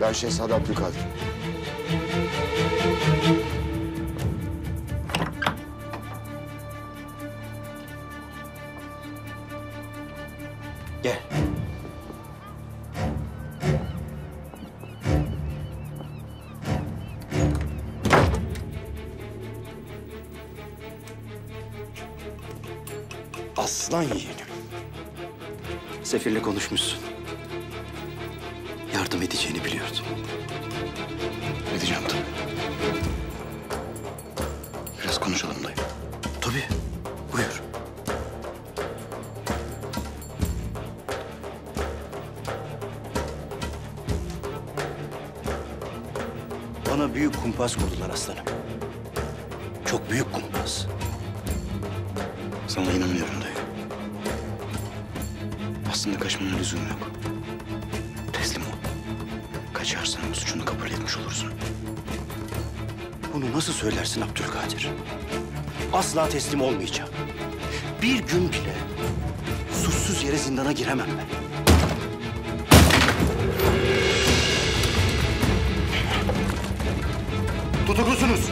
Ben Şehzade Abdülkadir. Gel. Aslan yeğenim. Sefirle konuşmuşsun. Yardım edeceğini biliyordum. Edeceğim tabii. Biraz konuşalım dayı. Tabii. Buyur. Bana büyük kumpas kurdular aslanım. Çok büyük kumpas. Sana inanıyorum dayı. Aslında kaçmana lüzum yok. Bu suçunu kabul etmiş olursun. Bunu nasıl söylersin Abdülkadir? Asla teslim olmayacağım. Bir gün bile suçsuz yere zindana giremem ben. Tutuklusunuz.